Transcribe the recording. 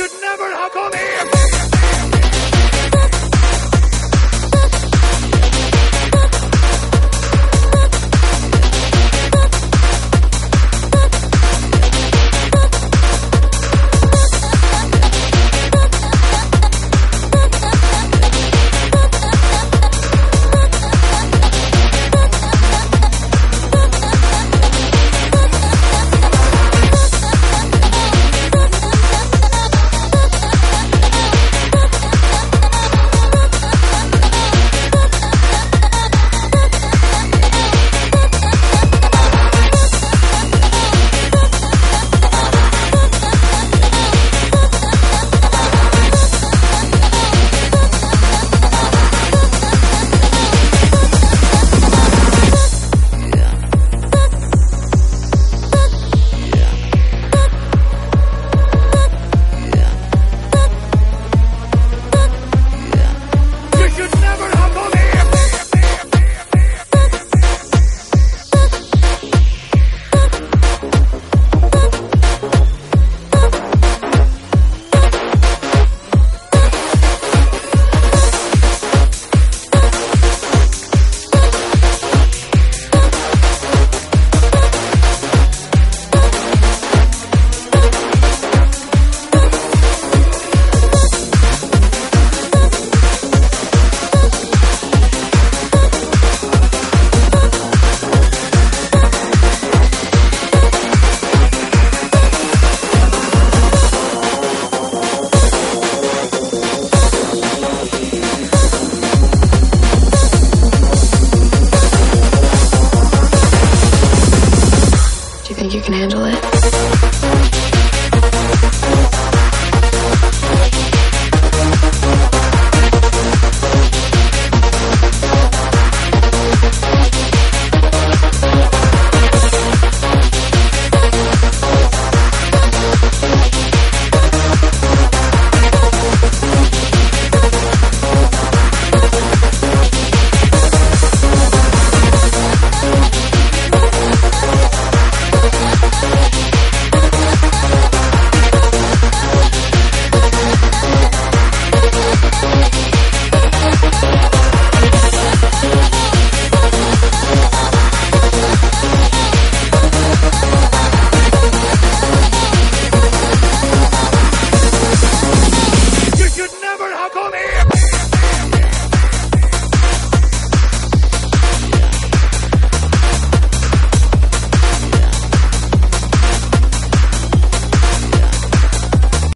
should never have come here. you can handle it.